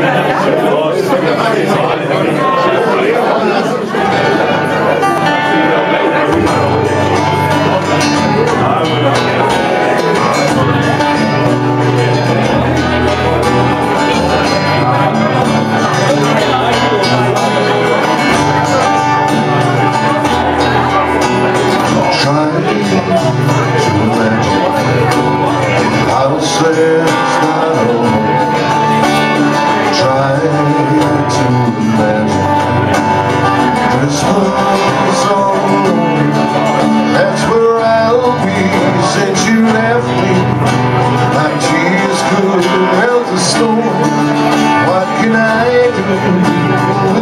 الله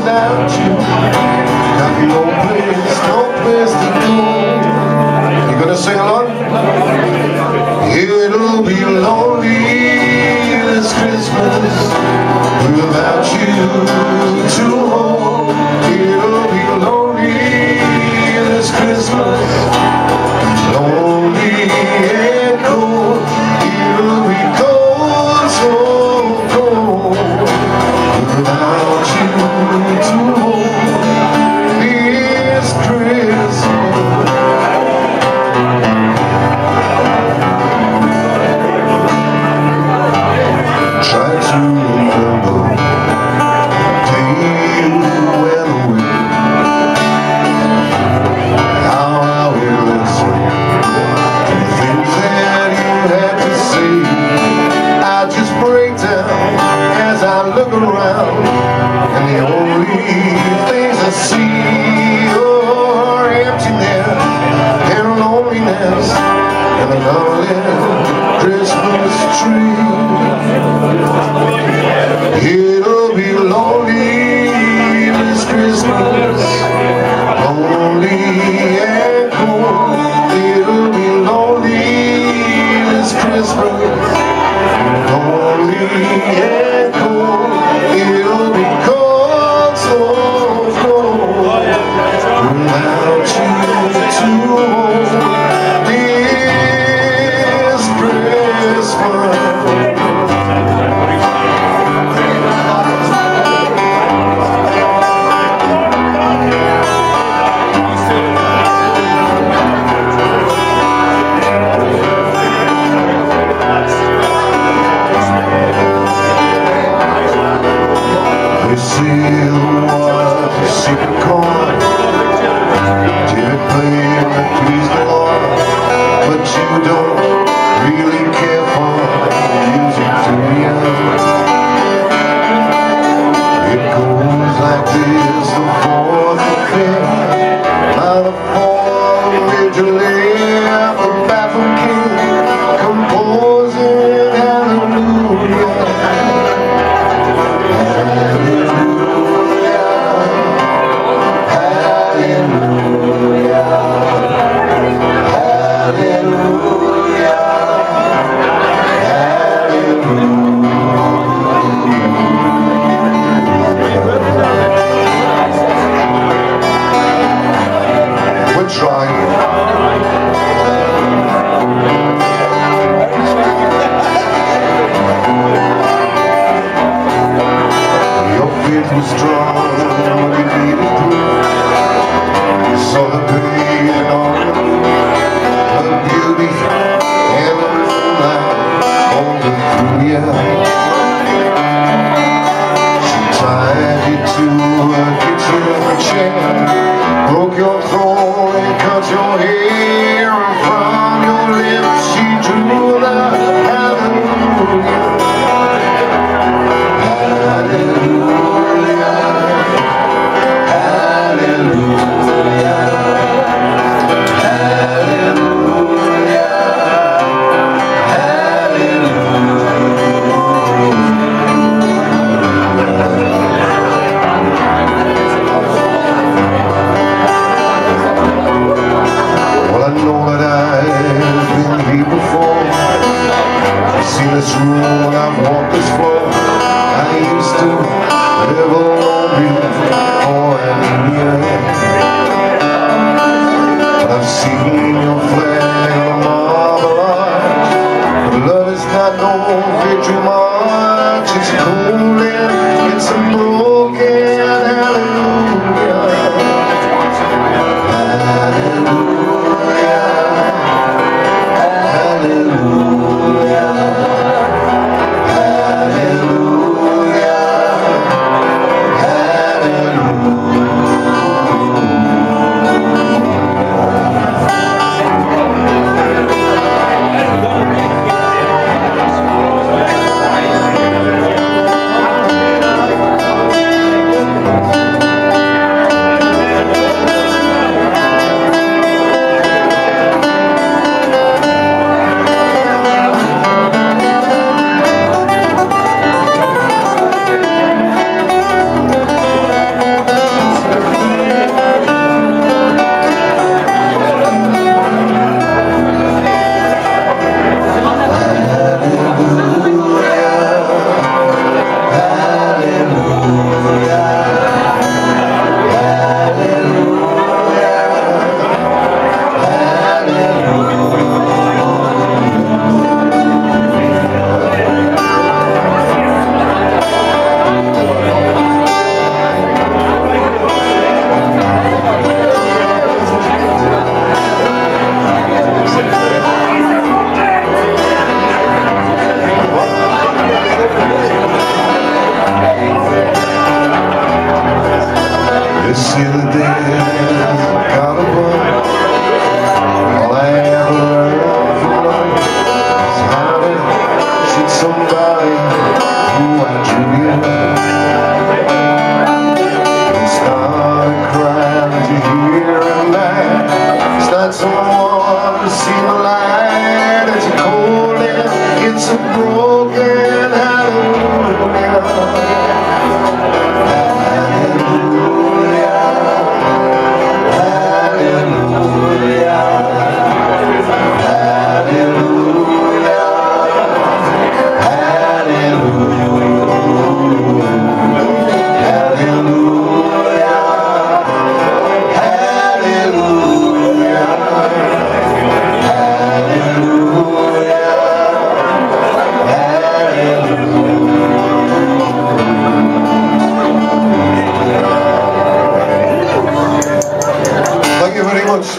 without you Happy old place, no place to go You gonna sing along? I just break down as I look around And the only things I see are emptiness and loneliness And a lovely Christmas tree. his roots. Only echo, it'll be cold, so cold. Without you to hold this Christmas. you would do cut your hair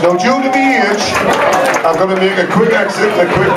Now, due to the age, I'm going to make a quick exit, a quick...